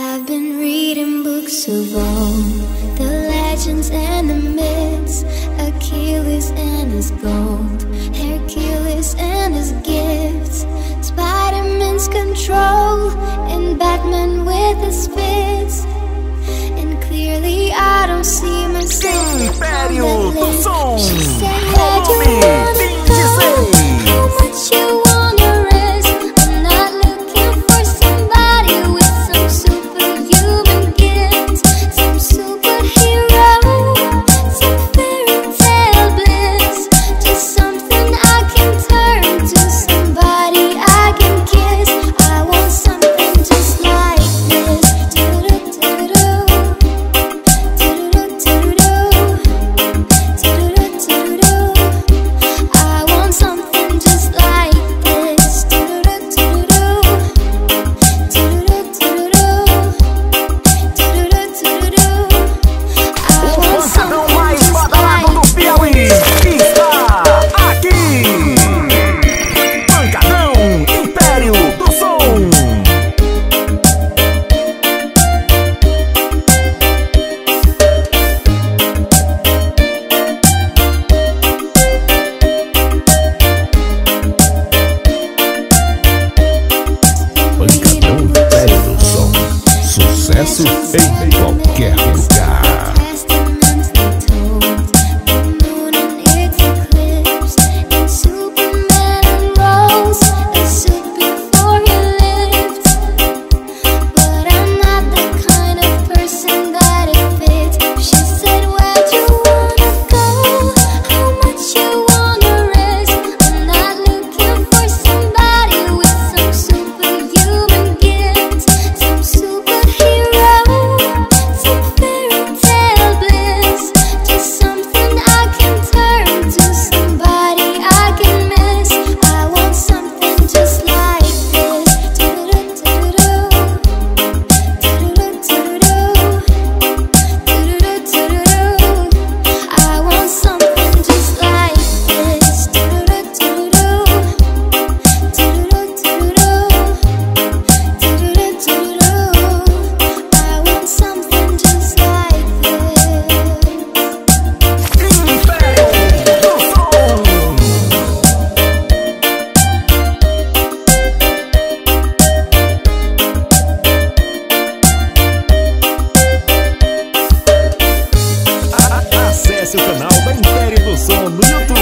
I've been reading books of old, the legends and the myths, Achilles and his gold, Hercules and his gifts, Spider-Man's control, and Batman with his. And clearly I don't see myself. sucesso em qualquer lugar. acesse o canal da Império do Som no YouTube.